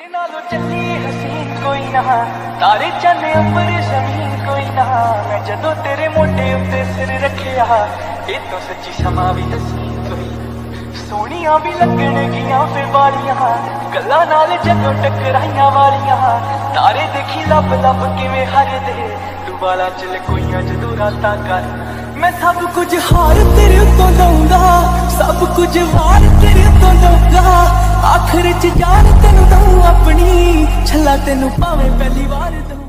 तेरे नालों चली हसीन कोई ना। तारे चने उपर, ज़मीन कोई ना। मैं जदों तेरे मोटे उत्ते सिर रखिया ये तो सच्ची समा भी हसीन कोई सोनिया भी लगन गिया फिर बारियाँ गल्ला नाल जदों टकराइया वालियाँ तारे देखी लब लब किवें हर दे। तू चल कोईया जदों राता कर मैं सब कुछ हार तेरे तो दऊँगा सब कुछ हार तेरे तो ਚ ਜਾਨ ਤੈਨੂੰ ਦਊਂ ਆਪਣੀ ਛੱਲਾ ਤੈਨੂੰ ਭਾਵੇਂ ਪਹਿਲੀ ਵਾਰ ਦਊਂ।